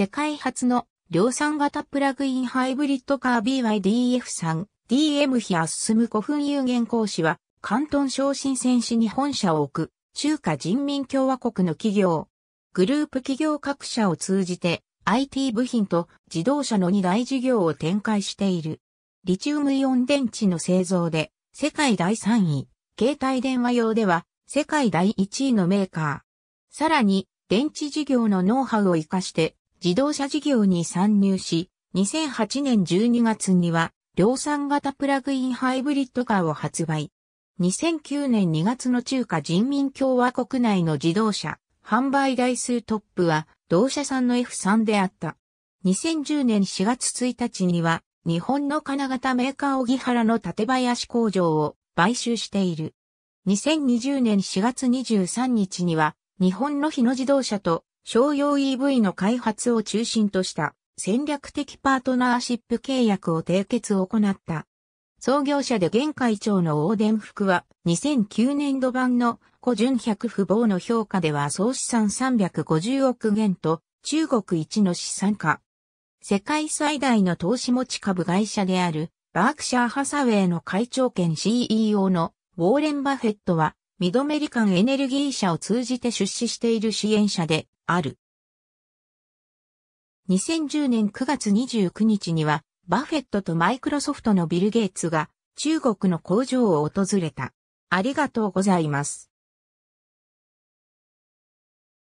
世界初の量産型プラグインハイブリッドカー BYDF3 DM ヒアスム古墳有限公司は、関東昇進戦市に本社を置く中華人民共和国の企業。グループ企業各社を通じて IT 部品と自動車の2大事業を展開している。リチウムイオン電池の製造で世界第3位、携帯電話用では世界第1位のメーカー。さらに電池事業のノウハウを活かして自動車事業に参入し、2008年12月には量産型プラグインハイブリッドカーを発売。2009年2月の中華人民共和国内の自動車販売台数トップは同社産の F3 であった。2010年4月1日には日本の金型メーカー荻原の館林工場を買収している。2020年4月23日には日本の日野自動車と商用 EV の開発を中心とした戦略的パートナーシップ契約を締結を行った。創業者で現会長の大田福は2009年度版の古純百富豪の評価では総資産350億元と中国一の資産家。世界最大の投資持ち株会社であるバークシャーハサウェイの会長兼 CEO のウォーレン・バフェットはミドメリカンエネルギー社を通じて出資している支援者である。2010年9月29日にはバフェットとマイクロソフトのビル・ゲイツが中国の工場を訪れた。ありがとうございます。